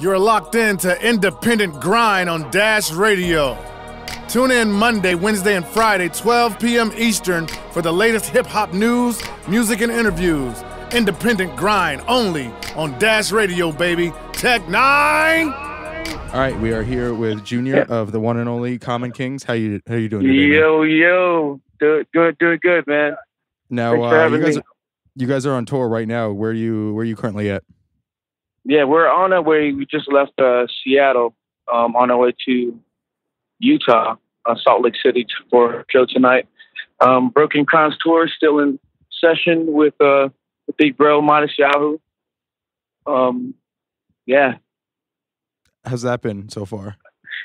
You're locked in to Independent Grind on Dash Radio. Tune in Monday, Wednesday, and Friday, 12 p.m. Eastern, for the latest hip hop news, music, and interviews. Independent Grind only on Dash Radio, baby. Tech N9ne. All right, we are here with Junior of the one and only Common Kings. How you how you doing today? man? Yo, yo, do good, doing good, man. Now uh, you guys me. you guys are on tour right now. Where you where you currently at? Yeah, we're on our way. We just left uh, Seattle, um, on our way to Utah, uh, Salt Lake City for a show tonight. Um, Broken Crowns tour still in session with uh, the big bro Matisyahu. Um, yeah, How's that been so far?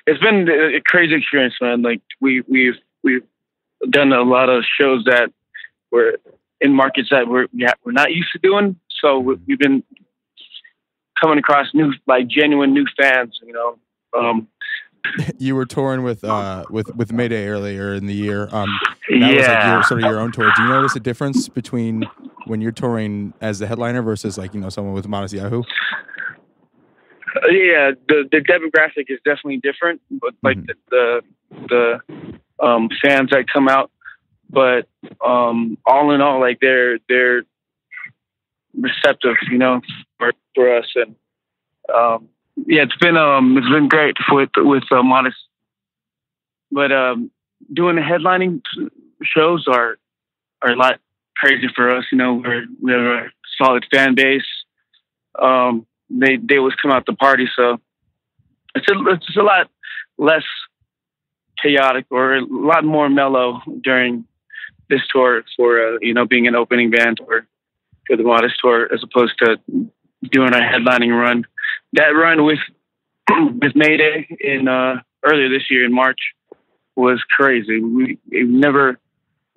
it's been a a crazy experience, man. Like we we've we've done a lot of shows that were in markets that we're yeah, we're not used to doing. So we've been coming across new like genuine new fans. You know, um, You were touring with uh with with Mayday earlier in the year. Um, that was like yeah. your sort of your own tour. Do you notice a difference between when you're touring as the headliner versus like you know someone with Matisyahu? Uh, yeah, the the demographic is definitely different, but like Mhm. the the, the um, fans that come out. But um, all in all, like they're they're receptive, you know, for, for us, and um, yeah, it's been um it's been great with with uh, modest, but um, doing the headlining shows are are a lot crazy for us. You know, we're we have a solid fan base. Um, they they always come out to party, so it's a it's a lot less chaotic or a lot more mellow during this tour for uh, you know being an opening band or the modest tour as opposed to doing a headlining run. That run with with Mayday in uh, earlier this year in March was crazy. We we've never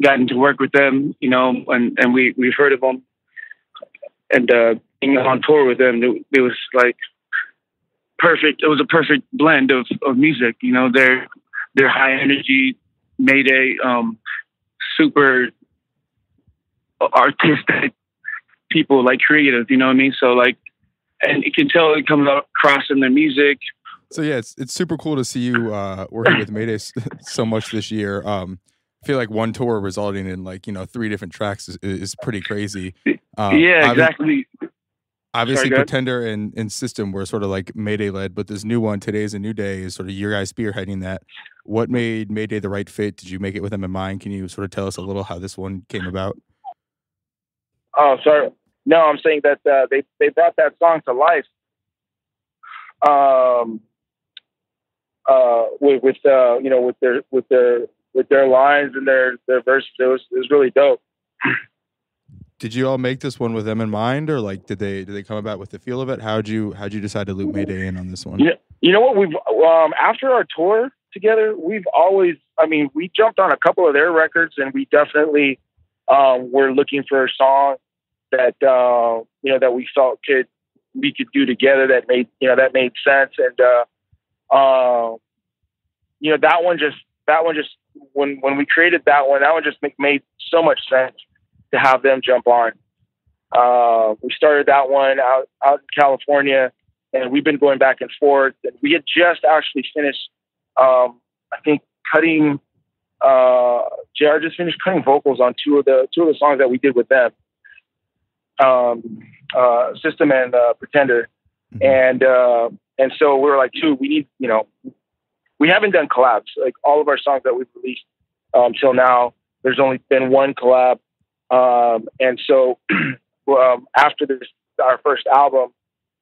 gotten to work with them, you know, and and we we've heard of them and uh, being on tour with them, it, it was like perfect. It was a perfect blend of, of music. You know, they're they're high energy, Mayday, um, super artistic people, like creative. You know what I mean? So like, and you can tell it comes across in their music. So yeah, it's it's super cool to see you uh, working with Mayday so much this year. Um, I feel like one tour resulting in like you know three different tracks is, is pretty crazy. Um, yeah, exactly. Obviously, ahead. Pretender and, and System were sort of like Mayday led, but this new one, Today's a New Day, is sort of your guys spearheading that. What made Mayday the right fit? Did you make it with them in mind? Can you sort of tell us a little how this one came about? Oh, sorry. No, I'm saying that uh, they they brought that song to life. Um, uh, with with uh, you know with their with their with their lines and their their verses, it was it was really dope. Did you all make this one with them in mind, or like did they did they come about with the feel of it? How'd you how'd you decide to loop Mayday in on this one? Yeah. You know what? We've um, after our tour together, we've always. I mean, we jumped on a couple of their records, and we definitely um, were looking for a song that uh, you know that we thought could we could do together that made you know that made sense, and uh, uh, you know that one just that one just when when we created that one, that one just make, made so much sense to have them jump on. Uh, we started that one out out in California and we've been going back and forth. And we had just actually finished, um, I think, cutting. Uh, Jared just finished cutting vocals on two of the two of the songs that we did with them, um, uh, System and uh, Pretender, Mhm. and uh, and so we were like, dude, we need, you know, we haven't done collabs. Like all of our songs that we've released um, till now, there's only been one collab, um, and so um, after this, our first album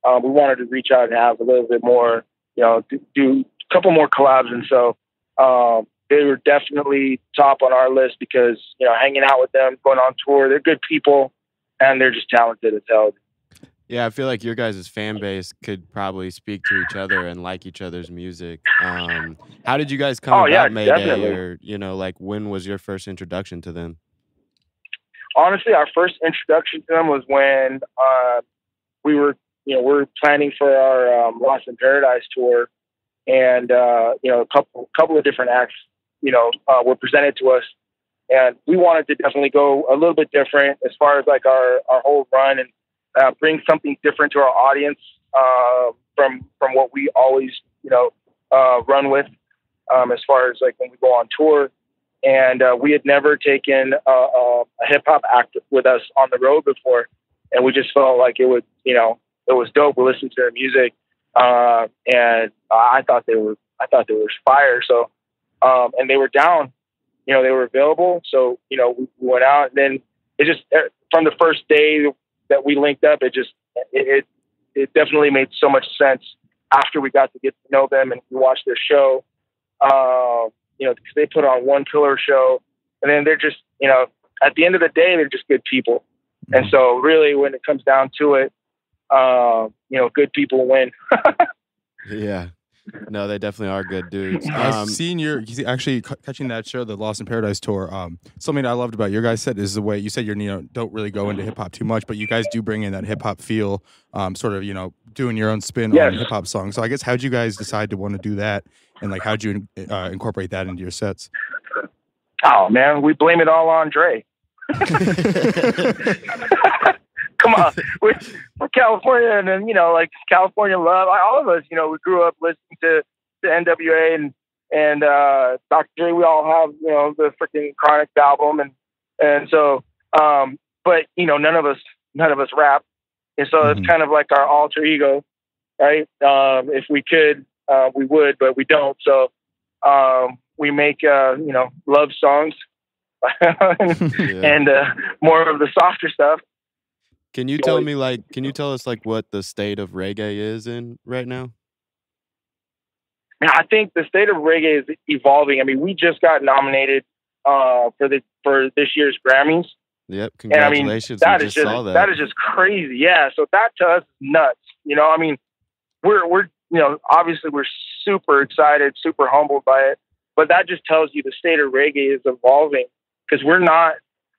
um, we wanted to reach out and have a little bit more, you know, do, do a couple more collabs. And so um, they were definitely top on our list because, you know, hanging out with them, going on tour, they're good people and they're just talented as hell. Yeah, I feel like your guys' fan base could probably speak to each other and like each other's music. Um, how did you guys come Oh, about yeah, Mayday, definitely. or you know, like when was your first introduction to them? honestly, our first introduction to them was when uh, we were, you know, we were planning for our um, Lost in Paradise tour, and uh, you know, a couple couple of different acts, you know, uh, were presented to us, and we wanted to definitely go a little bit different as far as like our our whole run and uh, bring something different to our audience. uh, from from what we always you know uh, run with um, as far as like when we go on tour. And uh, we had never taken a, a, hip hop act with us on the road before, and we just felt like it would you know it was dope. We listened to their music, uh, and I thought they were I thought they were fire. So um, and they were down, you know, they were available. So you know we, we went out, and then it just eh, from the first day that we linked up, it just it, it it definitely made so much sense after we got to get to know them and we watched their show. Uh, you know, because they put on one killer show, and then they're just, you know, at the end of the day, they're just good people. And so, really, when it comes down to it, uh, you know, good people win. Yeah. No, they definitely are good dudes. I've Um, seen your actually c- catching that show, the Lost in Paradise tour. Um, something I loved about your guys' set is the way you said you're you know don't really go into hip hop too much, but you guys do bring in that hip hop feel, um, sort of you know doing your own spin Yes. on hip hop songs. So I guess how'd you guys decide to want to do that, and like how'd you uh, incorporate that into your sets? oh man, we blame it all on Dre. Come on, we're, we're California, and then you know, like California love. All of us, you know, we grew up listening to to NWA and and uh, Dr. Dre. We all have you know the freaking Chronic album, and and so, um, but you know, none of us none of us rap, and so Mhm. it's kind of like our alter ego, right? Um, if we could, uh, we would, but we don't. So um, we make uh, you know love songs. yeah. and uh, more of the softer stuff. Can you tell me like can you tell us like what the state of reggae is in right now? I think the state of reggae is evolving. I mean, we just got nominated uh, for the for this year's Grammys. Yep, And I mean, congratulations. that is just that. that is just crazy. Yeah. So that to us is nuts. You know, I mean, we're we're you know obviously we're super excited, super humbled by it. But that just tells you the state of reggae is evolving because we're not,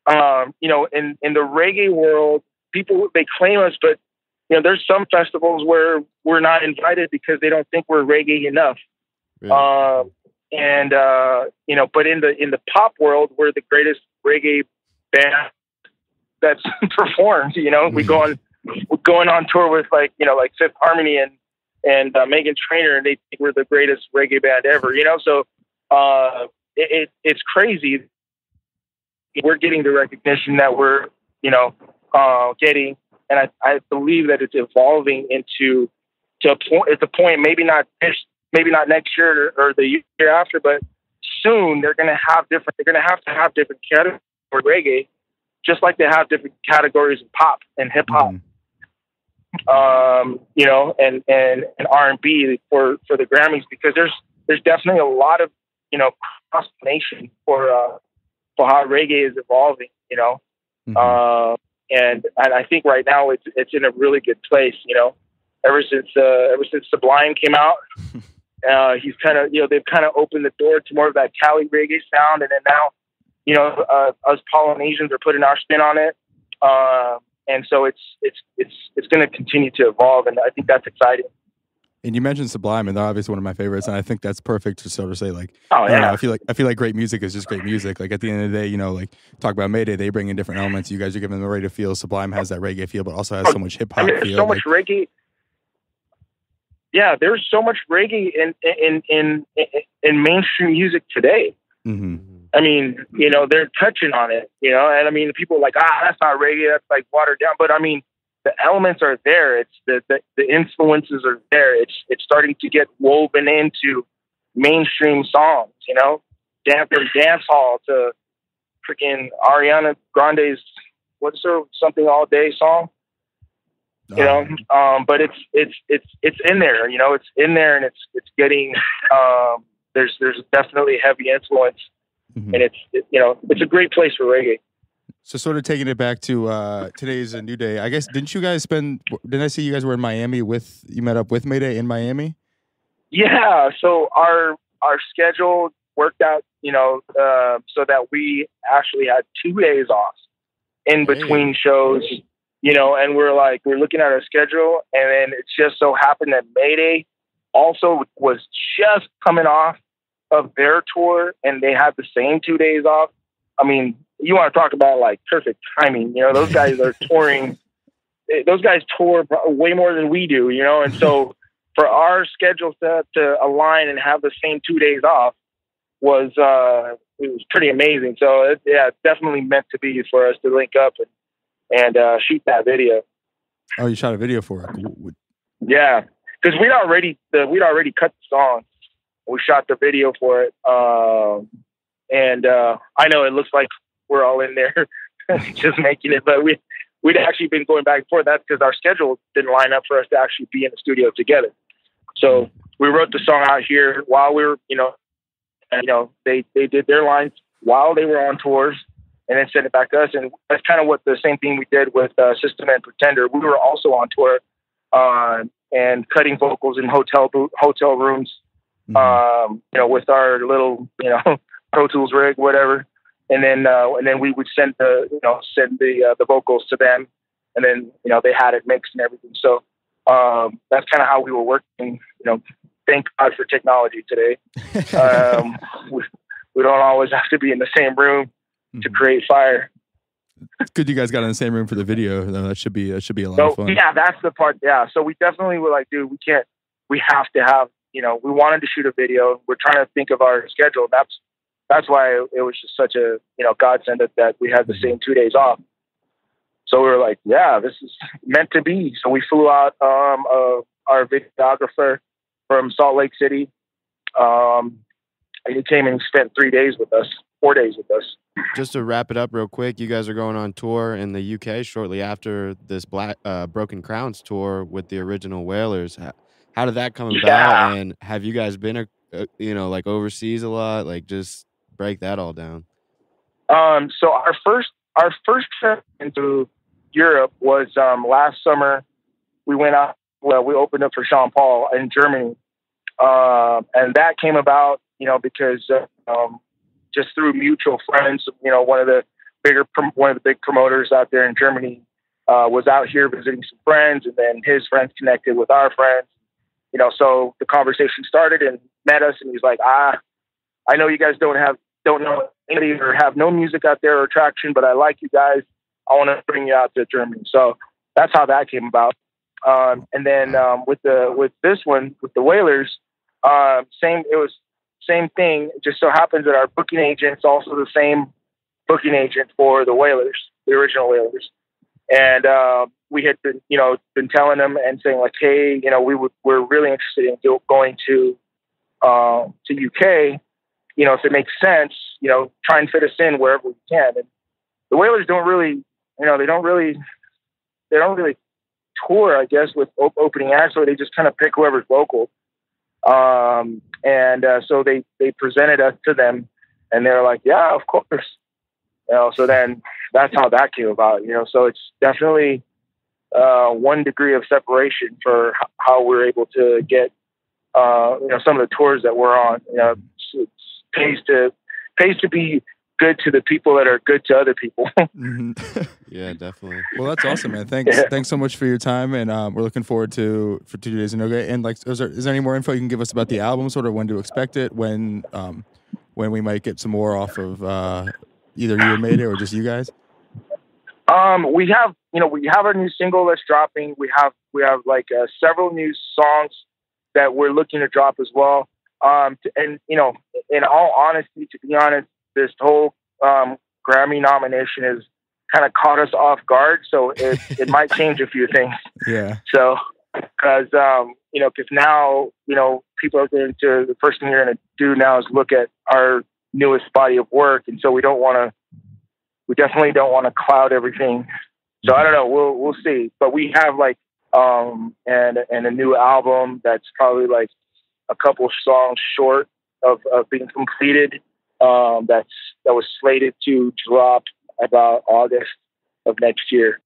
um, you know, in in the reggae world, people they claim us, but you know, there's some festivals where we're not invited because they don't think we're reggae enough. Yeah. Um, and uh, you know, but in the in the pop world, we're the greatest reggae band that's performed. You know, we go on we're going on tour with like you know like Fifth Harmony and and uh, Meghan Trainor, and they think we're the greatest reggae band ever. You know, so uh, it, it it's crazy. We're getting the recognition that we're you know uh, getting, and I, I believe that it's evolving into to a point. At the point, maybe not this, maybe not next year or, or the year after, but soon they're going to have different. They're going to have to have different categories for reggae, just like they have different categories in pop and hip hop. Mhm. Um, you know, and and and R and B for for the Grammys because there's there's definitely a lot of you know cross nation for uh, for how reggae is evolving. You know, Mhm. uh, and and I think right now it's it's in a really good place. You know, ever since uh, ever since Sublime came out, uh, he's kind of you know they've kind of opened the door to more of that Cali reggae sound, and then now you know uh, us Polynesians are putting our spin on it. Uh, and so it's it's it's it's going to continue to evolve, and I think that's exciting. And you mentioned Sublime, and they're obviously one of my favorites. And I think that's perfect to sort of say, like, Oh I, know, I feel like I feel like great music is just great music. Like at the end of the day, you know, like talk about Mayday, they bring in different elements. You guys are giving them the reggae feel. Sublime has that reggae feel, but also has so much hip I hop mean, feel. so like- much reggae. Yeah, there's so much reggae in in in in, in mainstream music today. Mhm. I mean, you know, they're touching on it, you know, and I mean, people are like, ah, that's not reggae, that's like watered down. But I mean, the elements are there. It's the, the, the influences are there. It's, it's starting to get woven into mainstream songs, you know, dance from dance hall to freaking Ariana Grande's, what's her something all day song, you know? Um, but it's, it's, it's, it's in there, you know, it's in there and it's, it's getting, um, there's, there's definitely heavy influence Mhm. and it's it, you know it's a great place for reggae. So sort of taking it back to uh, today's a new day. I guess didn't you guys spend? Didn't I see you guys were in Miami with? You met up with Mayday in Miami. Yeah, so our our schedule worked out, you know, uh, so that we actually had two days off in Hey. between shows, you know, and we're like we're looking at our schedule, and then it just so happened that Mayday also was just coming off of their tour, and they had the same two days off. I mean, you want to talk about like perfect timing? You know, those guys are touring eh, those guys tour way more than we do, you know, and so for our schedule to, to align and have the same two days off was uh, it was pretty amazing. So it, yeah, it's definitely meant to be for us to link up and and uh, shoot that video. Oh, you shot a video for it. Yeah, because we'd already the, we'd already cut the song. We shot the video for it, um, and uh, I know it looks like we're all in there just making it, but we we'd actually been going back and forth. That's because our schedule didn't line up for us to actually be in the studio together. So we wrote the song out here while we were, you know, and, you know, they they did their lines while they were on tours, and then sent it back to us. And that's kind of what the same thing we did with uh, System and Pretender. We were also on tour uh, and cutting vocals in hotel hotel rooms, mm-hmm. um, you know, with our little, you know, Pro Tools rig, whatever. And then uh, and then we would send the you know send the uh, the vocals to them, and then you know they had it mixed and everything. So um, that's kind of how we were working. You know, thank God for technology today. um, we, we don't always have to be in the same room to mm-hmm. create fire. It's good you guys got in the same room for the video. That should be that should be a lot so, of fun. Yeah, that's the part. Yeah, so we definitely were like, dude, we can't. We have to have. You know, we wanted to shoot a video. We're trying to think of our schedule. That's that's why it was just such a you know godsend that, that we had the mm-hmm. same two days off. So we were like, yeah, this is meant to be. So we flew out um, uh, our videographer from Salt Lake City. Um, he came and spent three days with us, four days with us. Just to wrap it up real quick, you guys are going on tour in the UK shortly after this Black uh, Broken Crowns tour with the original Wailers. How did that come about? And have you guys been, a, a, you know, like overseas a lot? Like, just break that all down. Um, so our first our first trip into Europe was um, last summer. We went out. Well, we opened up for Sean Paul in Germany, uh, and that came about, you know, because um, just through mutual friends. You know, one of the bigger one of the big promoters out there in Germany uh, was out here visiting some friends, and then his friends connected with our friends. You know, so the conversation started and met us, and he's like, "Ah, I know you guys don't have don't know anybody or have no music out there or traction, but I like you guys. I want to bring you out to Germany. So that's how that came about. Um, and then um, with the with this one with the Wailers, uh, same it was same thing. It just so happens that our booking agent's also the same booking agent for the Wailers, the original Wailers. And uh, we had been, you know, been telling them and saying like, hey, you know, we would we're really interested in going to uh, to UK you know, if it makes sense, you know, try and fit us in wherever we can. And the Wailers don't really, you know, they don't really, they don't really tour, I guess, with op- opening acts, or they just kind of pick whoever's local. Um, and uh, so they they presented us to them, and they're like, yeah, of course. You know, so then that's how that came about. You know, so it's definitely uh, one degree of separation for how we're able to get, uh, you know, some of the tours that we're on. You know, pays to pays to be good to the people that are good to other people. mm-hmm. yeah, definitely. Well, that's awesome, man. Thanks, yeah. thanks so much for your time, and um, we're looking forward to for two days in Noga. And like, is there is there any more info you can give us about the album? Sort of when to expect it, when um, when we might get some more off of uh, either you or Mayday or just you guys. Um, we have you know we have our new single that's dropping. We have we have like uh, several new songs that we're looking to drop as well. Um, and you know, in all honesty, to be honest, this whole um, Grammy nomination has kind of caught us off guard. So it, it might change a few things. Yeah. So, because um, you know, because now you know people are going to the first thing you're going to do now is look at our newest body of work, and so we don't want to. We definitely don't want to cloud everything. So I don't know. We'll we'll see. But we have like um and and a new album that's probably like a couple songs short of, of being completed. Um, that's that was slated to drop about August of next year.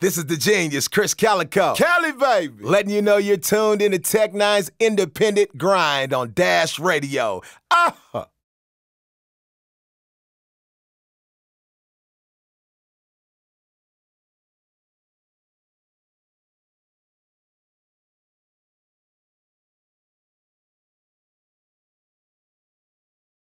This is the genius, Chris Calico. Cali, baby. Letting you know you're tuned into Tech N9ne's independent grind on Dash Radio. Ah!